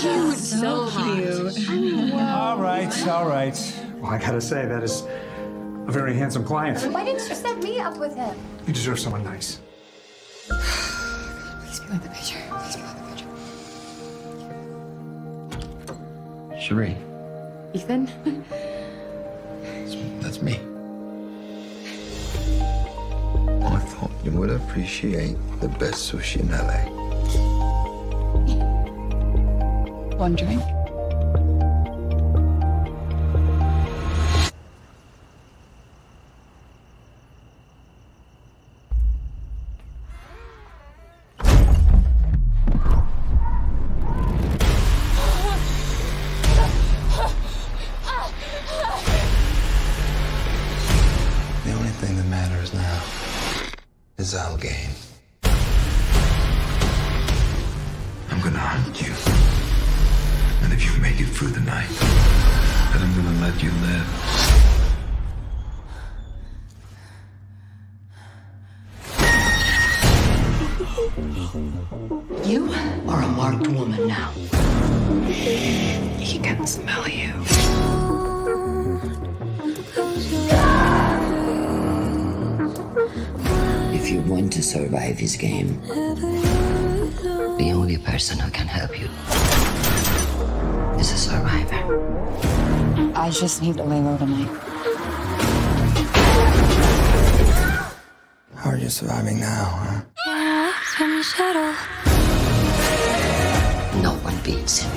cute. So cute. All right, all right. Well, I gotta say, that is a very handsome client. Why didn't you set me up with him? You deserve someone nice. Please be like the picture. Please be like the picture. Cherie, Ethan? that's me. I thought you would appreciate the best sushi in LA. One drink. The only thing that matters now is our game. Through the night, I'm gonna let you live. You are a marked woman now. He can smell you. If you want to survive this game, the only person who can help you I just need to lay low tonight. How are you surviving now, huh? No one beats him.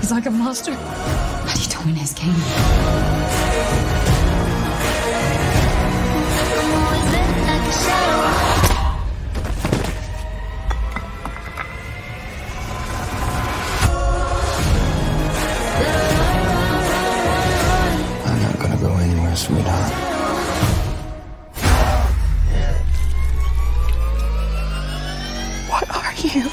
He's like a monster. Ready to win his game. What are you?